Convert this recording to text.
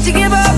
Don't you give up?